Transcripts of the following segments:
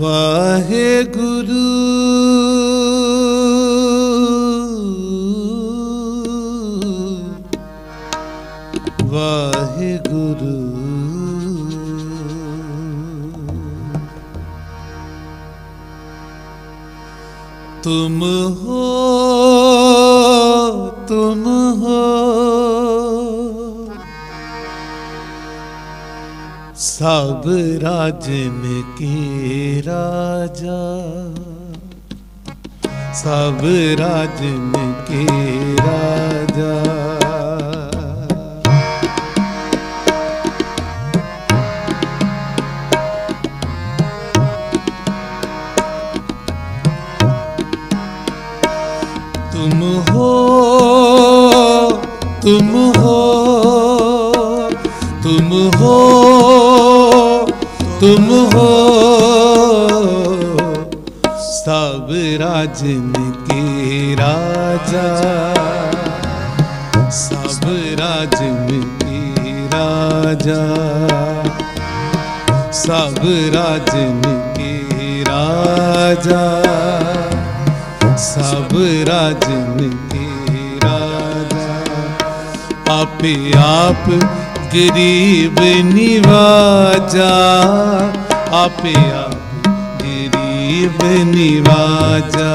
ਵਾਹਿਗੁਰੂ तुम हो तुम हो। सब राजन के राजा सब राजन के राजा। तुम हो तुम हो तुम हो तुम हो। सब राजन के राजा सब राजन के राजा सब राजन के राजा। सब राजन के राजा आपे आप गरीब निवाजा आपे आप गरीब निवाजा।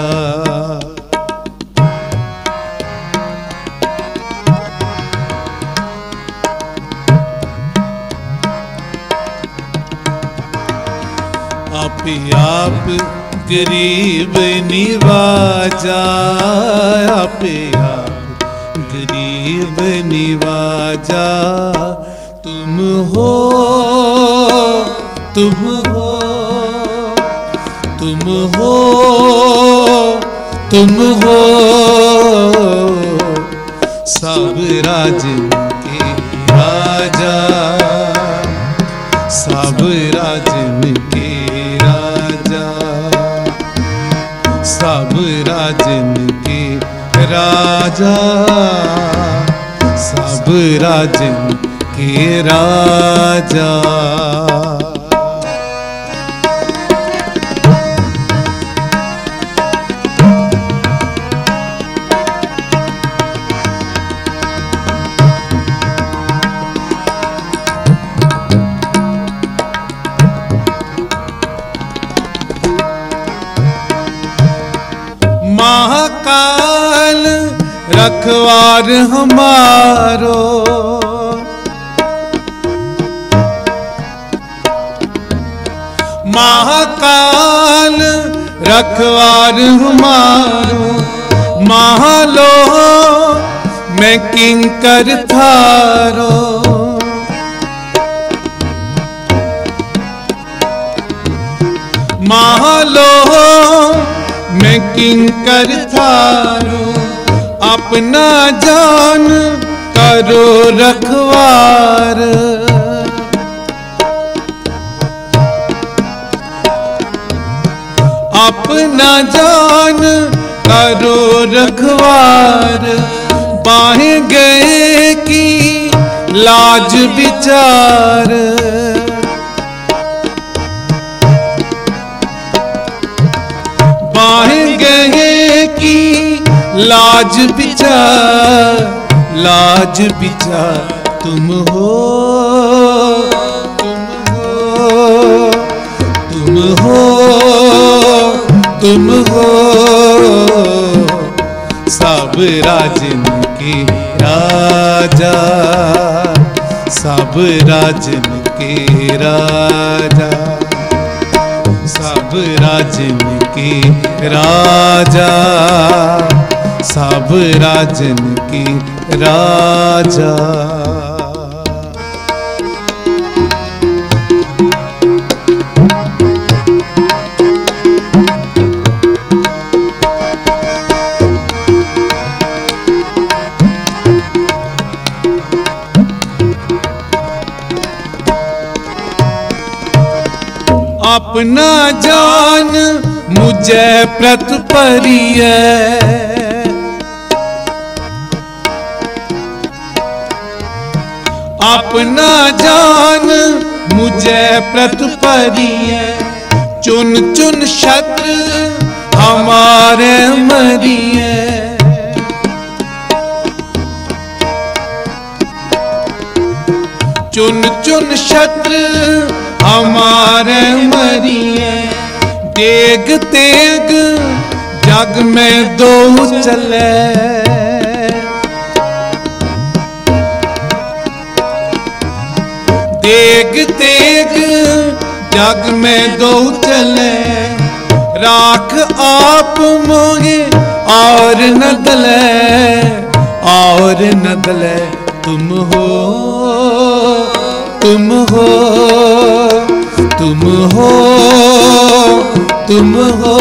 आपे आप गरीब निवाजा, आपे आप गरीब निवाजा। तुम हो तुम हो तुम हो तुम हो। सब राजा सब राजन के राजा सब राजन के राजा। हमारो। महाकाल रखवार हमारो। महालो मैं किंकर थारो। महालो मैं किंकर थारो। अपना जान करो रखवार। अपना जान करो रखवार। बाहें गए की लाज विचार। लाज विचार लाज विचार तुम हो तुम हो तुम हो तुम हो। सब राजन के राजा, सब राजन के राजा, सब राजन के राजा। सब राजन के राजा। अपना जान मुझे प्रत परिय। अपना जान, मुझे प्रत परिय चुन चुन शत्र हमारे मरिए चुन चुन शत्र हमारे मरिए देग, तेग, जग में दो चले। देग तेग, जग में दो चले। राख आप मोहे और न दले, और न दले। तुम हो तुम हो तुम हो तुम हो।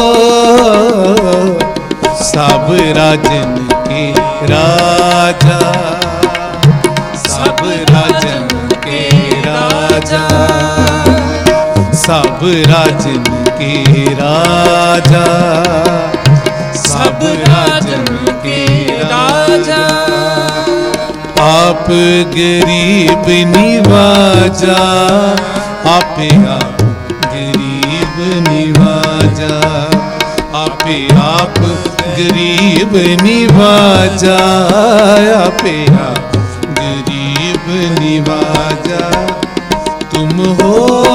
सब राजन के सब राजन के राजा, सब राजन के राजा। आप गरीब निवाजा, आपे आप गरीब निवाजा। आपे आप गरीब निवाजा, आपे आप गरीब निवाजा। हो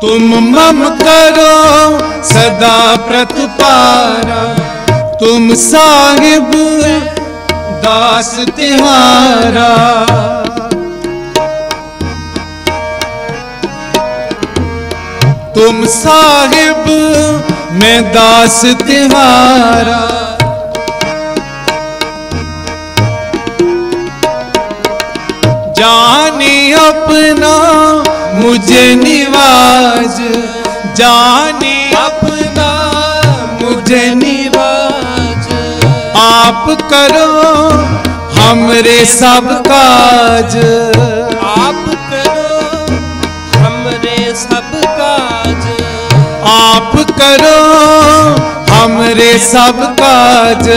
तुम मम करो सदा प्रतुपारा। तुम साहिब दास तिहारा। तुम साहिब मैं दास तिहारा। जाने अपना निवाज जाने अपना मुझे निवाज। आप करो हमरे सब काज। आप करो हमरे सब काज। आप करो हमरे सब काज।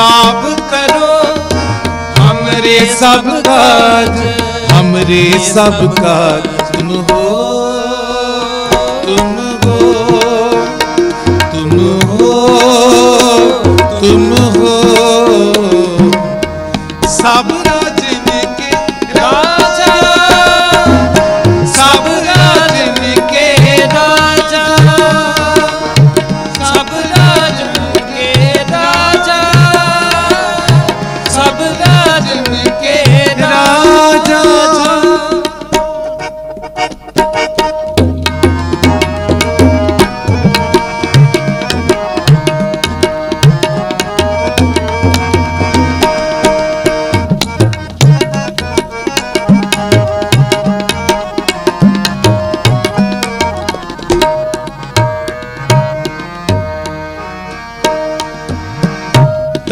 आप करो हमरे सब काज। हमरे सब काज। तुम हो तुम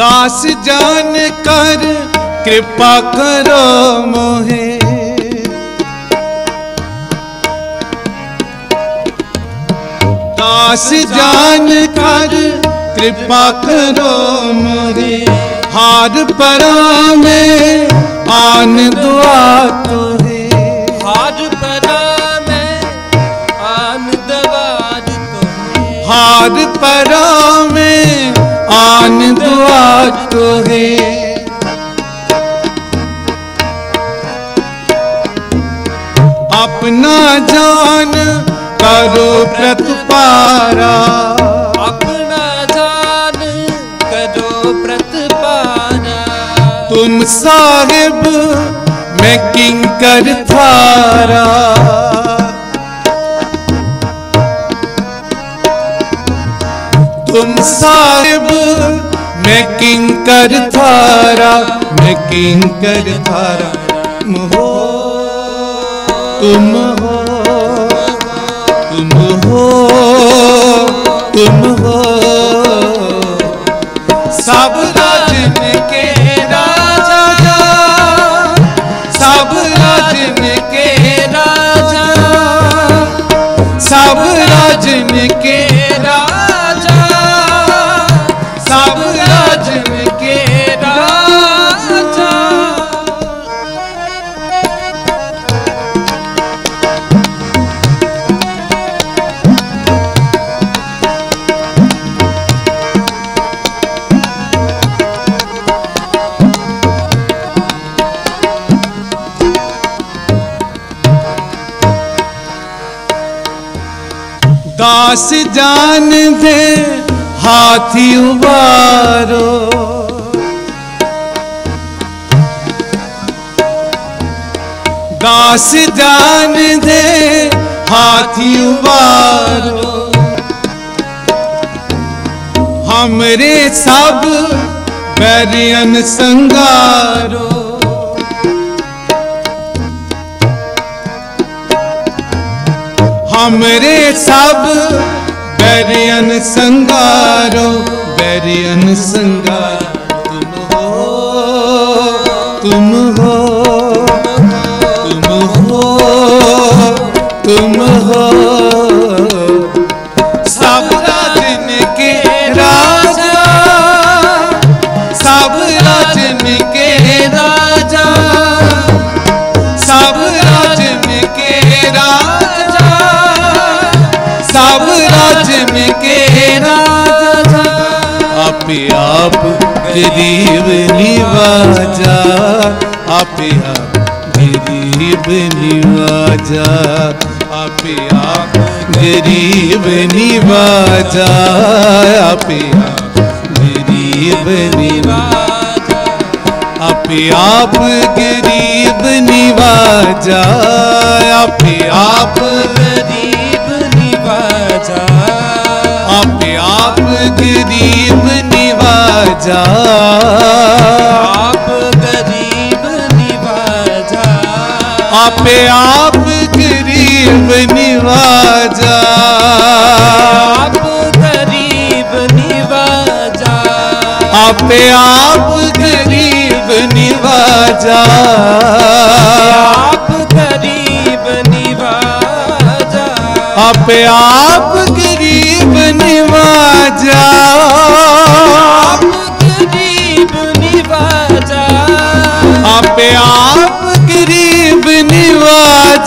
दास जान कर कृपा करो मोहे। दास जान कर कृपा करो मोहे। हार परा में जान करो प्रतपारा। अपना जान करो प्रतिपाना तुम साहिब मैं किंकर थारा। तुम साहिब मैं किंकर थारा मैं किंकर थारा। तुम हो तुम हो तुम हो तुम हो सब राजन के राजा सब राजन के राजा सब राजन के राजा दास जान दे हाथी उबारो। दास जान दे हाथी उबारो। हमरे सब बैरियन संगारो। हमरे सब बैरियन संगारो बैरियन संगार आप गरीब निवाजा, आप आप गरीब निवाजा, आप आप गरीब निवाजा, आप आप गरीब निवाजा अपे आप गरीब निवाजा अपे आप गरीब निवाजा अपे आप गरीब निवाजा आप गरीब निवाजा। अपे आप गरीब निवाजा। आप गरीब निवाजा। अपे आप गरीब निवाजा। आप गरीब निवाजा। अपे आप गरीब निवाजा।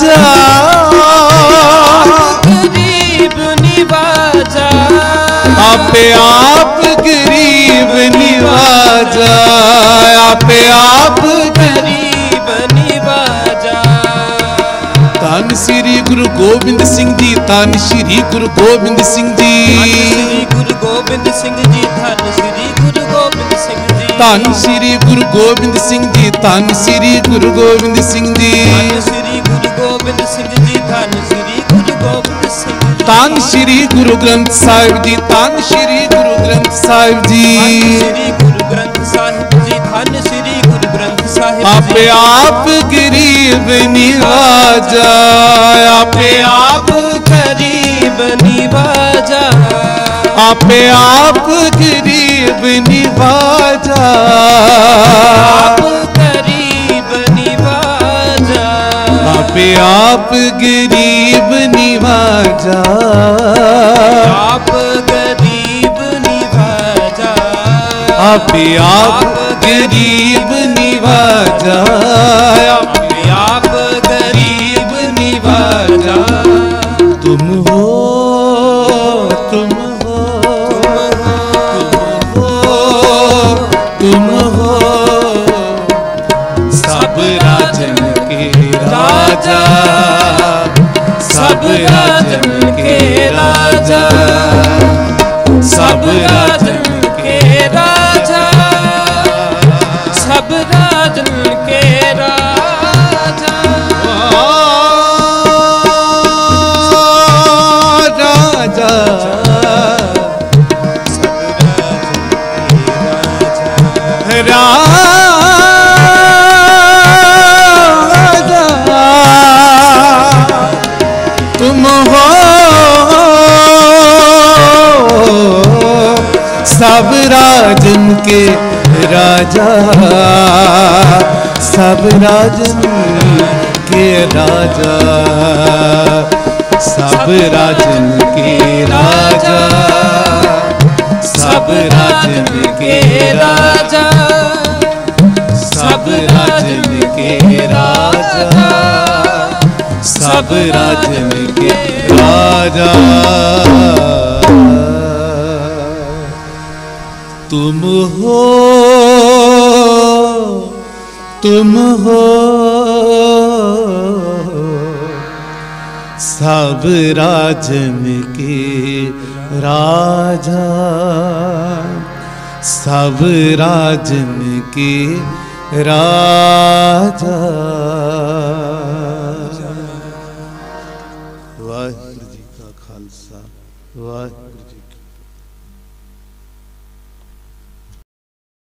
निवाजा गरीब निवाजा आपे आप गरीब निवाजा आपे आप गरीब निवाजा धन श्री गुरु गोबिंद सिंह जी धन श्री गुरु गोबिंद सिंह जी श्री गुरु गोबिंद सिंह जी धन श्री गुरु गोबिंद सिंह जी ਧੰਨ ਸ੍ਰੀ ਗੁਰੂ ਗੋਬਿੰਦ ਸਿੰਘ ਜੀ ਧੰਨ ਸ੍ਰੀ ਗੁਰੂ ਗੋਬਿੰਦ ਸਿੰਘ ਜੀ ਧੰਨ ਸ੍ਰੀ ਗੁਰੂ ਗੋਬਿੰਦ ਸਿੰਘ ਜੀ ਧੰਨ ਸ੍ਰੀ ਗੁਰੂ ਗੋਬਿੰਦ ਸਿੰਘ ਧੰਨ ਸ੍ਰੀ ਗੁਰੂ ਗ੍ਰੰਥ ਸਾਹਿਬ ਜੀ ਧੰਨ ਸ੍ਰੀ ਗੁਰੂ ਗ੍ਰੰਥ ਸਾਹਿਬ ਜੀ ਸ੍ਰੀ ਗੁਰੂ ਗ੍ਰੰਥ ਸਾਹਿਬ ਜੀ ਧੰਨ ਸ੍ਰੀ ਗੁਰੂ ਗ੍ਰੰਥ ਸਾਹਿਬ ਆਪੇ ਆਪ ਗਰੀਬ ਨਿਵਾਜਾ ਆਪੇ ਆਪ ਗਰੀਬ ਨਿਵਾਜਾ ਆਪੇ ਆਪ ਗਰੀਬ ਨਿਵਾਜਾ ਆਪ आपे आप गरीब निवाजा आप गरीब निवाजा जा। आप गरीब निवाजा सब राजन के राजा, सब राजन के राजा, सब राजन के राजा, सब राजन के राजा, सब राजन के राजा, सब राजन के राजा। तुम हो तुम हो। सब राजन के राजा सब राजन के राजा।